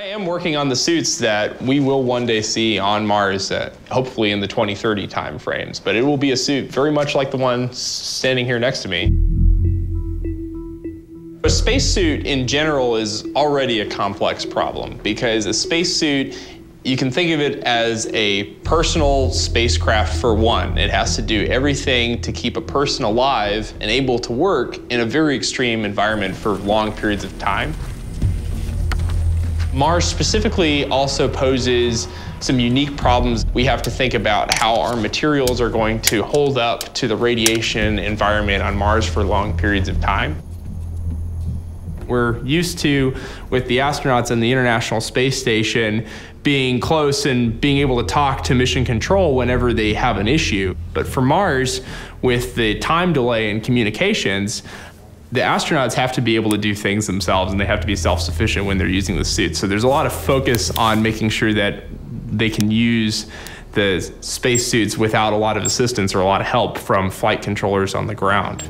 I am working on the suits that we will one day see on Mars, uh, hopefully in the 2030 time frames. But it will be a suit very much like the one standing here next to me. A spacesuit in general is already a complex problem because a spacesuit, you can think of it as a personal spacecraft for one. It has to do everything to keep a person alive and able to work in a very extreme environment for long periods of time. Mars specifically also poses some unique problems. We have to think about how our materials are going to hold up to the radiation environment on Mars for long periods of time. We're used to, with the astronauts in the International Space Station, being close and being able to talk to mission control whenever they have an issue. But for Mars, with the time delay in communications, the astronauts have to be able to do things themselves and they have to be self sufficient when they're using the suit. So there's a lot of focus on making sure that they can use the spacesuits without a lot of assistance or a lot of help from flight controllers on the ground.